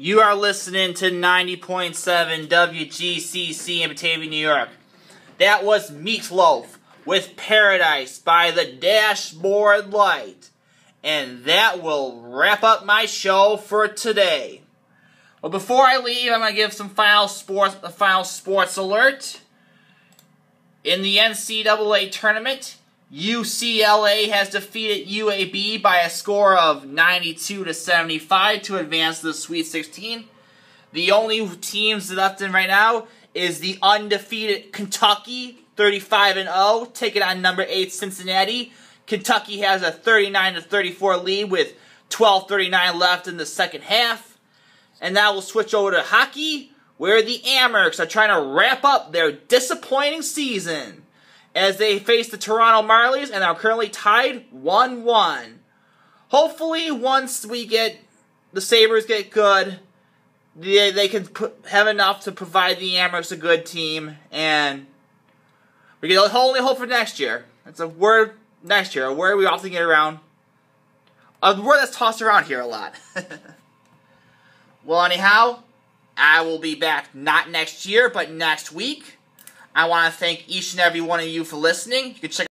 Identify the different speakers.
Speaker 1: You are listening to 90.7 WGCC in Batavia, New York. That was Meatloaf with Paradise by the Dashboard Light. And that will wrap up my show for today. But before I leave, I'm going to give some final sports, a final sports alert. In the NCAA tournament, UCLA has defeated UAB by a score of 92 to 75 to advance to the Sweet 16. The only teams left in right now is the undefeated Kentucky, 35 and 0, taking on number 8 Cincinnati. Kentucky has a 39 to 34 lead with 12:39 left in the second half. And now we'll switch over to hockey, where the Amerks are trying to wrap up their disappointing season as they face the Toronto Marlies and are currently tied 1 1. Hopefully, once we get the Sabres get good, they, they can put, have enough to provide the Amerks a good team, and we can only hope for next year. That's a word next year, a word we often get around. A word that's tossed around here a lot. well, anyhow, I will be back not next year, but next week. I want to thank each and every one of you for listening. You can check